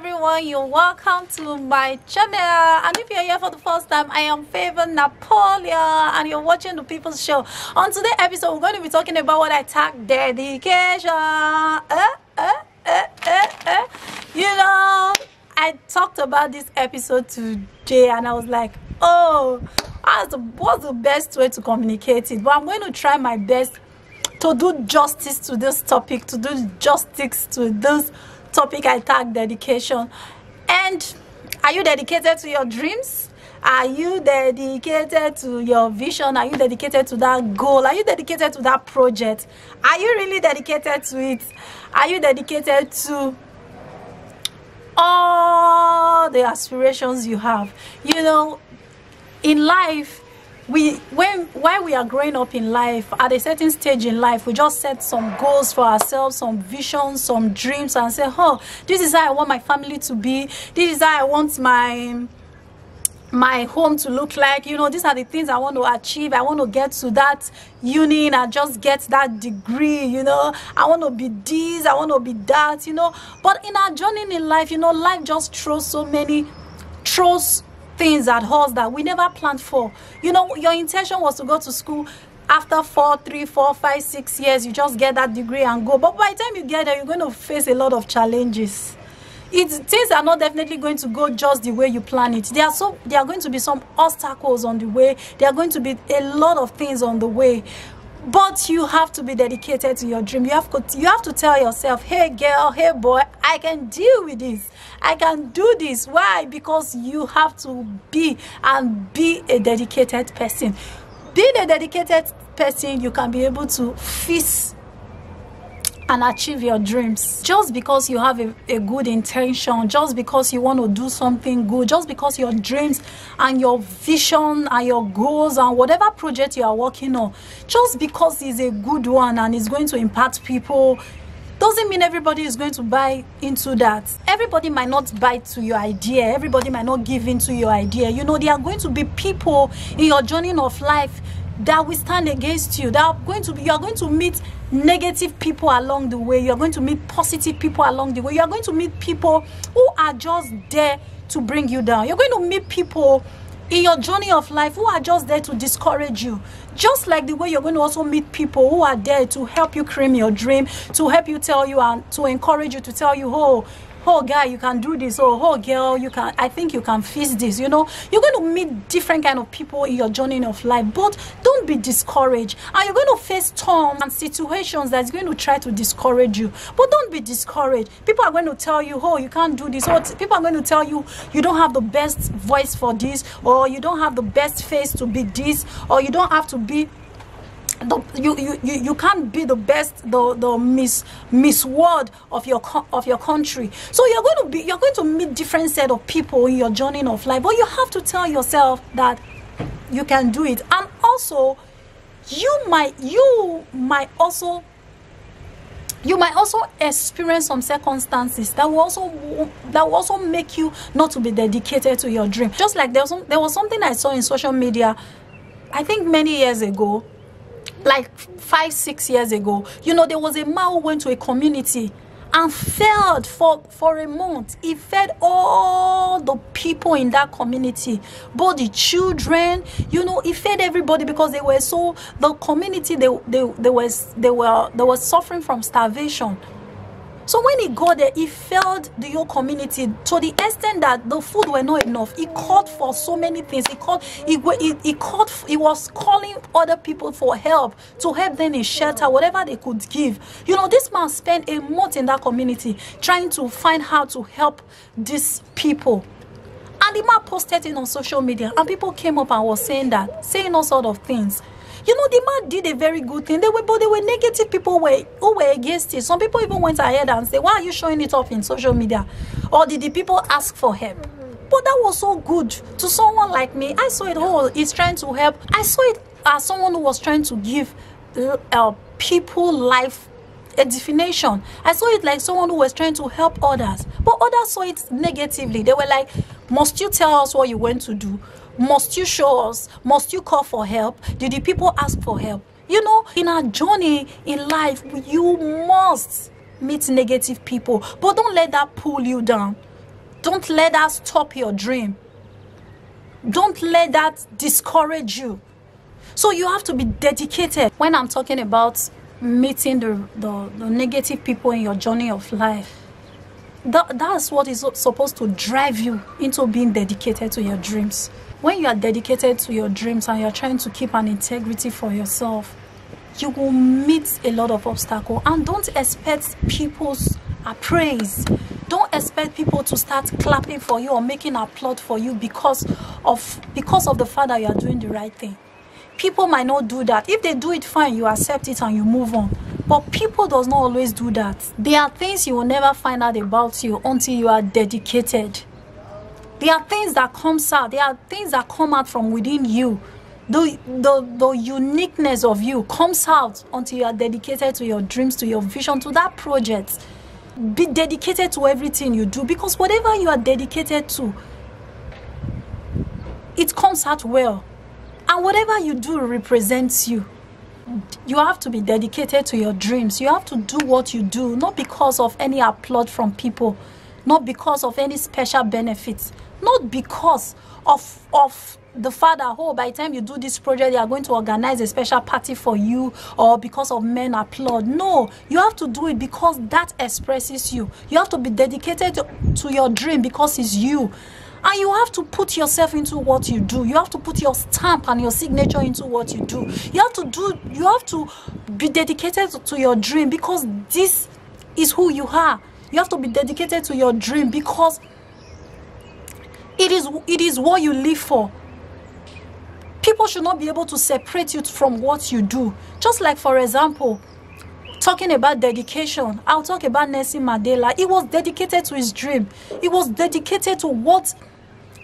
everyone you're welcome to my channel. And if you're here for the first time i am favor napoleon and you're watching the people's show. On today's episode we're going to be talking about what i tag dedication. Uh, uh, uh, uh, uh. you know i talked about this episode today and i was like oh the, what's the best way to communicate it? But i'm going to try my best to do justice to this topic to do justice to this topic I tag dedication. And are you dedicated to your dreams? Are you dedicated to your vision? Are you dedicated to that goal? Are you dedicated to that project? Are you really dedicated to it? Are you dedicated to all the aspirations you have? You know, in life, we when while we are growing up in life at a certain stage in life we just set some goals for ourselves some visions some dreams and say oh this is how i want my family to be. This is how i want my my home to look like. You know these are the things i want to achieve. I want to get to that uni and just get that degree you know. I want to be this i want to be that you know. But in our journey in life you know life just throws so many throws things at us that we never planned for. You know, your intention was to go to school after four, three, four, five, six years, you just get that degree and go. But by the time you get there, you're going to face a lot of challenges. It's, things are not definitely going to go just the way you plan it. There are so there are going to be some obstacles on the way. There are going to be a lot of things on the way but you have to be dedicated to your dream. You have to you have to tell yourself hey girl hey boy i can deal with this. I can do this. Why? Because you have to be and be a dedicated person. Being a dedicated person you can be able to face and achieve your dreams. Just because you have a, a good intention just because you want to do something good just because your dreams and your vision and your goals and whatever project you are working on just because it's a good one and it's going to impact people doesn't mean everybody is going to buy into that. Everybody might not buy to your idea. Everybody might not give into your idea. You know there are going to be people in your journey of life that will stand against you that are going to be you are going to meet negative people along the way. You are going to meet positive people along the way. You are going to meet people who are just there to bring you down. You're going to meet people in your journey of life who are just there to discourage you. Just like the way you're going to also meet people who are there to help you cream your dream to help you tell you and to encourage you to tell you oh oh guy you can do this. Oh oh girl you can i think you can fix this you know. You're going to meet different kind of people in your journey of life but don't be discouraged. And you're going to face storms and situations that's going to try to discourage you. But don't be discouraged. People are going to tell you oh you can't do this. Or people are going to tell you you don't have the best voice for this or you don't have the best face to be this or you don't have to be the, you, you, you, can't be the best the the miss miss of your of your country. So you're going to be you're going to meet different set of people in your journey of life but you have to tell yourself that you can do it. And also you might you might also you might also experience some circumstances that will also that will also make you not to be dedicated to your dream. Just like there was some, there was something i saw in social media i think many years ago like five six years ago you know there was a man who went to a community and fed for for a month. He fed all the people in that community both the children you know he fed everybody because they were so the community they they, they was they were they were suffering from starvation so when he got there, he felt the whole community to the extent that the food were not enough. He called for so many things. He called, he, he, he called, he was calling other people for help to help them in shelter, whatever they could give. You know, this man spent a month in that community trying to find how to help these people. And the man posted it on social media, and people came up and was saying that, saying all sort of things. You know, the man did a very good thing. They were, but they were negative people who were, who were against it. Some people even went ahead and said, why are you showing it off in social media? Or did the people ask for help? But that was so good to someone like me. I saw it all. He's trying to help. I saw it as someone who was trying to give uh, people life a definition. I saw it like someone who was trying to help others. But others saw it negatively. They were like, must you tell us what you went to do? Must you show us? Must you call for help? Did the people ask for help? You know, in our journey in life, you must meet negative people, but don't let that pull you down. don't let that stop your dream don't let that discourage you so you have to be dedicated when i'm talking about meeting the, the, the negative people in your journey of life that, that's what is supposed to drive you into being dedicated to your dreams when you are dedicated to your dreams and you're trying to keep an integrity for yourself you will meet a lot of obstacles and don't expect people's praise don't expect people to start clapping for you or making applaud for you because of because of the fact that you are doing the right thing. People might not do that. If they do it fine you accept it and you move on. But people does not always do that. There are things you will never find out about you until you are dedicated there are things that comes out there are things that come out from within you the, the, the uniqueness of you comes out until you are dedicated to your dreams, to your vision, to that project. Be dedicated to everything you do because whatever you are dedicated to, it comes out well. And whatever you do represents you. You have to be dedicated to your dreams. You have to do what you do, not because of any applaud from people, not because of any special benefits, not because of, of the father oh by the time you do this project they are going to organize a special party for you or because of men applaud. No you have to do it because that expresses you. You have to be dedicated to your dream because it's you. And you have to put yourself into what you do. You have to put your stamp and your signature into what you do. You have to do you have to be dedicated to your dream because this is who you are you have to be dedicated to your dream because it is it is what you live for. People should not be able to separate you from what you do. Just like for example talking about dedication i'll talk about nelson mandela. He was dedicated to his dream. He was dedicated to what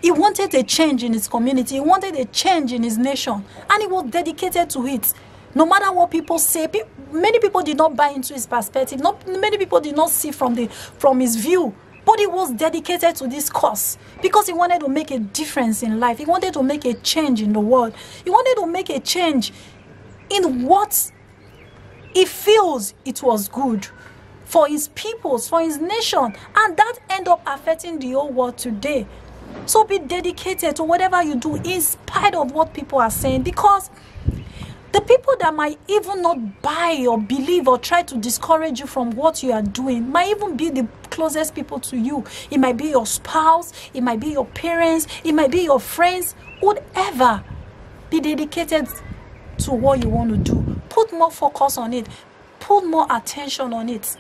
he wanted a change in his community. He wanted a change in his nation. And he was dedicated to it no matter what people say many people did not buy into his perspective not many people did not see from the from his view but he was dedicated to this cause because he wanted to make a difference in life. He wanted to make a change in the world. He wanted to make a change in what he feels it was good for his peoples, for his nation. And that end up affecting the whole world today. So be dedicated to whatever you do in spite of what people are saying because the people that might even not buy or believe or try to discourage you from what you are doing might even be the closest people to you. It might be your spouse, it might be your parents, it might be your friends, whatever. Be dedicated to what you want to do. Put more focus on it, put more attention on it.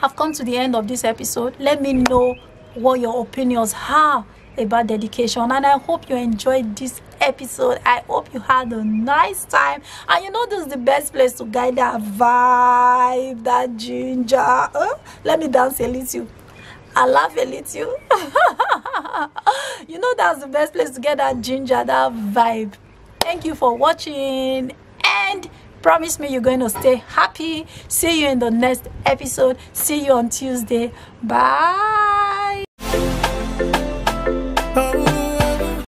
I've come to the end of this episode. Let me know what your opinions are about dedication and i hope you enjoyed this episode i hope you had a nice time and you know this is the best place to get that vibe that ginger uh, let me dance a little I laugh a little. you know that's the best place to get that ginger, that vibe. Thank you for watching and promise me you're going to stay happy. See you in the next episode. See you on Tuesday. Bye.